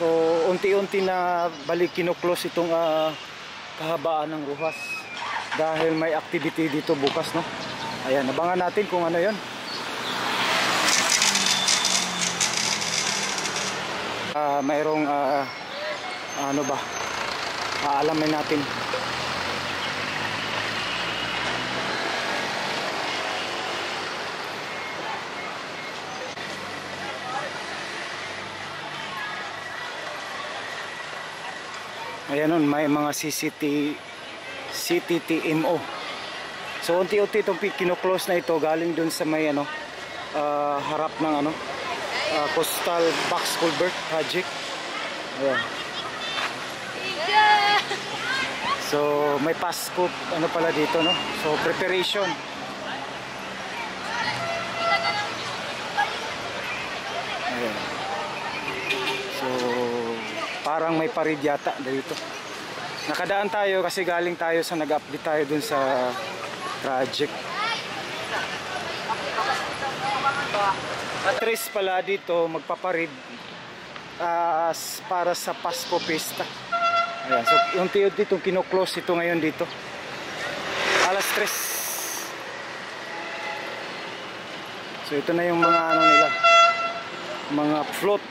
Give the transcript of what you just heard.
So unti-unti na balik kinuklose itong ah, kahabaan ng Ruhas dahil may activity dito bukas no. Ayan, abangan natin kung ano 'yon. Ah, mayroong ah, ano ba? Aalamin natin. Ayan nun, may mga CCT, CTTMO. So unti-unti itong kino-close na ito galing dun sa may ano, ah, harap ng ano, ah, Coastal Box Culvert Project. Ayan. So may Pasko ano pala dito no. So preparation. Parang may parid yata dito. Nakadaan tayo kasi galing tayo sa nag-update tayo dun sa project. Tres pala dito magpaparid s- para sa Pasko Pista. Ayan, so yung tiyo dito kino-close ito ngayon dito. Alas 3. So ito na yung mga ano nila. Mga float